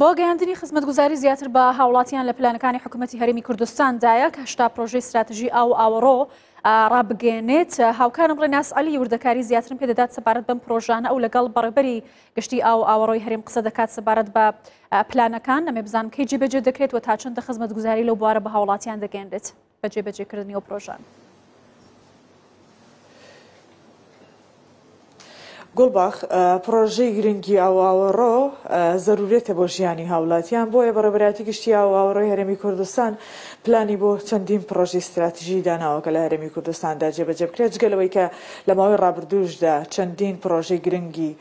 بۆ گەیاندنی خزمەتگوزاری زیاتر بە هاوڵاتیان لە پلانەکانی حکوومەتتی هەرمی کوردستاندایە کە هشتا پرۆژەی استراتژی ئاو ئاوەڕۆ ڕابگەێنێت هاوکارم ڕێناس علی وردەکاری زیاترم پێدەدات سەبارەت بەم پرۆژانە ئەو لەگەڵ بەڕێبەری گشتی ئاو ئاوەڕۆی هەریم قسە دەکات سەبارەت بە پلانەکان نەمێ بزانم کەی جێبەجێ دەکرێت و تا چەندە خزمەتگوزاری لەو بوارە بە هاوڵاتیان دەگەێنرێت. بە جێبەجێکردنی ئەو پرۆژانە. گوڵباخ، پڕۆژەی گرنگی ئاوئاوەڕۆ زەرورەتە بۆ ژیانی هاوڵاتیان بۆیە بەڕێبەرایەتی گشتی ئاوئاوەڕۆی هەرێمی کوردستان پلانی بۆ چەندین پڕۆژەی ستراتیژی داناوە کە لە هەرێمی کوردستاندا جێبەجێ بکرێت جگە لەوەی کە لە ماوەی ڕابردووشدا چەندین پڕۆژەی گرنگی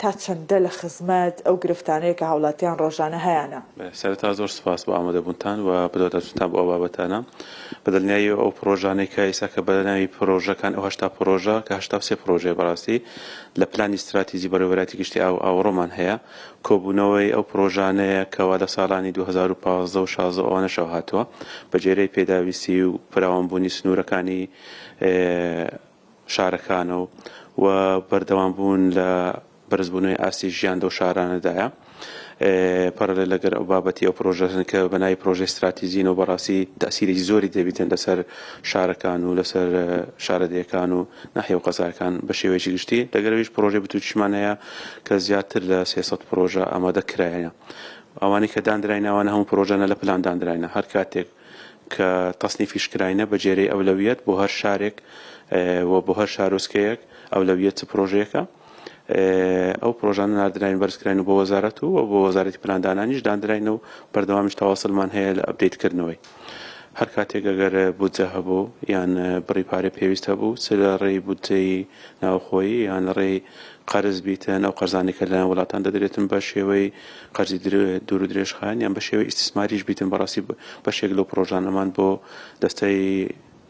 تا چەندە لە خزمەت ئەو گرفتانەیە کە هاوڵاتیان ڕۆژانە هەیانە؟ سەرەتا زۆر سوپاس بۆ ئامادەبوونتان و بەدواداچوونتان بۆ ئەو بابەتانە. بە دڵنیاییەوە ئەو پڕۆژانەی کە ئێستا کە بە ناوی پڕۆژەکان، ئەو هەشتا پڕۆژە کە هەشتا و سێ پڕۆژەیە بە ڕاستی لە پلانی ستراتیجی بەڕێوەبەرایەتی گشتی ئاو و ئاوەڕۆمان هەیە، کۆبوونەوەی ئەو پڕۆژانەیە کە وا لە ساڵانی دوو هەزار و پازدە و شازدە و ئەوانەشەوە هاتووە بە گوێرەی پێداویستی و فراوانبوونی سنوورەکانی شارەکانەوە و بەردەوام بوون لە بەرزبوونەوەی ئاستی ژیان لەو شارانەدایە پەرەلێ لەگەر ئەو بابەتی ئەو پرۆژەن کە بەنای پرۆژەی ستراتیزیین و بەڕاستی تاسیری زۆری دەبیتن لەسەر شارەکان و لەسەر شارەدەکان و ناحی و قەزارکان بە شێوەیەکی گشتی لەگەرەویش پرۆژەی بتوچمان هەیە کە زیاتر لە سێسەد پرۆژە ئامادە کرایە ئەوانەی کە دانراینەوانە هەموو پرۆژەنە لە پلان دانراینە هەر کاتێک کە تەسنیفیش کراینە بە جێرەی ئەولەویەت بۆ هەر شارێک و بۆ هەر شارۆچکەیەک ئەولەویەت چ پرۆژەیەکە ئەو پرۆژانە ناردراین بەرزکراین و بۆ وەزارەت و بۆ وەزارەتی پلاندانانیش دانراین و بەردەوامیش تەواسلمان هەیە لە ئەپدەیتکردنەوەی هەر کاتێک گەگەر بودجە هەبوو یان بڕی پارەی پێویست هەبوو چ لە ڕێی بودجەی ناوخۆیی یان لە ڕێی قەرز بیتن، ئەو قەرزانەی کە لەلایەن وڵاتان دەدرێتن بە شێوەی قەرزی دوور و درێژخایەن یان بە شێوەی ئیستسماریش بیتن، بەڕاستی بەشێک لەو پڕۆژانەمان بۆ دەستەی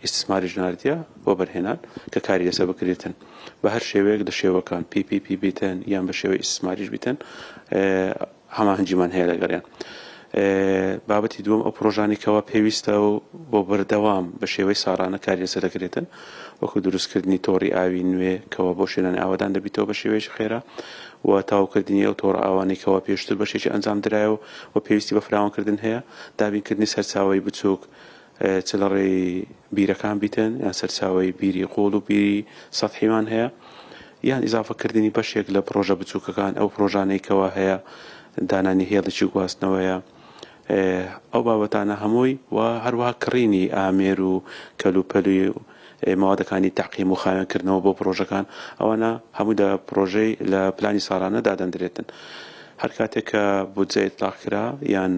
ئیستسماریش ناردیە وەبەرهێنان کە کاری لەسەر بکرێتن بە هەر شێوەیەک لە شێوەکان، پی پی پی بیتن یان بە شێوەی ئیستسماریش بیتن، هەماهەنگیمان هەیە لەگەڵیان. بابەتی دووەم، ئەو پڕۆژانەی کەوا پێویستە بۆ بەردەوام بە شێوەی ساڕانە کاری لەسەر دەکرێتن، وەکو دروستکردنی تۆڕی ئاوی نوێ کەوا بۆ شوێنانی ئاوەدان دەبیتەوە بە شێوەیەکی خێرا و تەواوکردنی ئەو تۆڕە ئاوانەی کەوا پێشتر بەشێکی ئەنجامدرایەوە و پێویستی بە فراوانکردن هەیە، دابینکردنی سەرچاوەی بچووک، چ لە ڕێی بیرەکان بیتن، یان سەرچاوەی بیری قووڵ و بیری سەتحیمان هەیە، یان ئیزافەکردنی بەشێک لە پڕۆژە بچووکەکان، ئەو پڕۆژانەی کەوا هەیە دانانی هێڵێکی گواستنەوەیە، ئەو بابەتانە هەمووی و هەروەها کڕینی ئامێر و کەلوپەلی موادەکانی تەعقیم و خاوێن کردنەوە بۆ پڕۆژەکان ئەوانە هەموو دە پڕۆژەی لە پلانی ساڵانە دادەندرێتن هەر کاتێک کە بودجە ئیتلاق کرا یان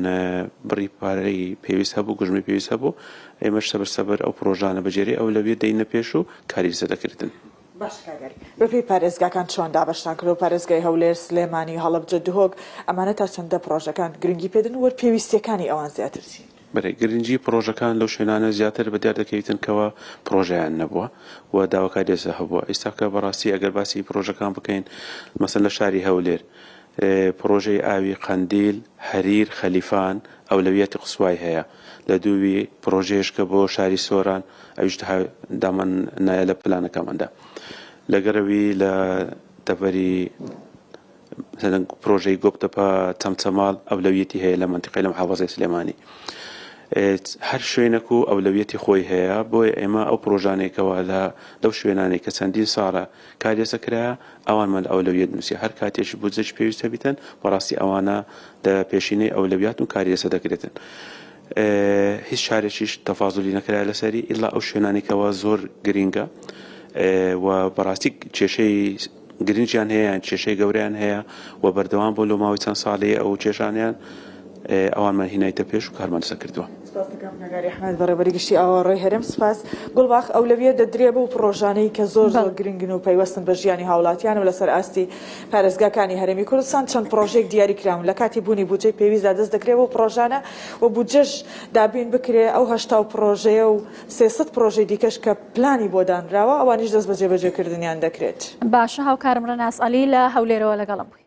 بڕی پارەی پێویست هەبوو گوژمی پێویست هەبوو ئێمەش سەبر سەبر ئەو پڕۆژانە بە جێرەی ئەولەویەت دەینە پێش و کاری لەسەر دەکریتن. باشە کاگەر بە پێی پارێزگاکان چۆن دابەشتان کردووە پارێزگای هەولێر سلێمانی هەڵەبجە دهۆک ئەمانە تا چەندە پڕۆژەکان گرنگی پێدن و پێویستیەکانی ئەوان زیاتر چین؟ بەرەی گرنگی پڕۆژەکان لەو شوێنانە زیاتر بە دیار دەکەویتن کەوا پڕۆژەیان نەبووە و داواکاری لەسەر هەبووە ئیستاکە بەڕاستی ئەگەر باسی پڕۆژەکان بکەین مەسەن لە شاری هەولێر پڕۆژەی ئاوی قەندیل هەریر خەلیفان ئەولەویاتی قسوای هەیە لە دووی پڕۆژەیش کە بۆ شاری سۆران ئەویش تەها دامان نایە لە پلانەکەماندا لەگەرەوی لە دەڤەری مثلەن پرۆژەی گۆپتەپە چەمچەماڵ ئەولەویەتی هەیە لە مەنتیقەی لە محافەزەی سلێمانی هەر شوێنەک و ئەولەویەتی خۆی هەیە بۆیە ئێمە ئەو پرۆژانێکەوە لە لەو شوێنانێک کە چەندین ساڵە کارێسە کرا ئەوانمان ئەولەویەت نووسی هەر کاتێکی بودجەش پێویستە بیتن بەڕاستی ئەوانە لە پێشینەی ئەولەویات و کارێسە دەکرێتن هیچ شارێکیش تەفازلی نەکرا لەسەری ئللا ئەو شوێنانێکەوە زۆر گرینگە و بەڕاستی کێشەی گرنگیان هەیە یان کێشەی گەورەیان هەیە و بەردەوام بۆ لۆ ماوەی چەند ساڵەی ئەو کێشانەیان ئەوانمان هینایتە پێش و کارمان لەسەر کردوە. سپاس دەکەم کاک ئاری ئەحمەد بەڕێوەبەری گشتی ئاوەڕۆی هەرێم. سپاس. گوڵباخ ئەولەویەت دەدرێ بەو پڕۆژانەی کە زۆر زۆر گرنگن و پەیوەستن بە ژیانی هاوڵاتیان و لەسەر ئاستی پارێزگاکانی هەرێمی کوردستان چەند پڕۆژەیەک دیاری کراون لە کاتی بوونی بودجەی پێویستدا دەست دەکرێ بەو پڕۆژانە و بودجەش دابین بکرێ ئەو هەشتا پڕۆژەیە و سێ سەد پڕۆژەی دیکەش کە پلانی بۆ دانراوە ئەوانیش دەست بە جێبەجێکردنیان دەکرێت. باشە هاوکارم رەناس عەلی لە هەولێرەوە لەگەڵم بووی.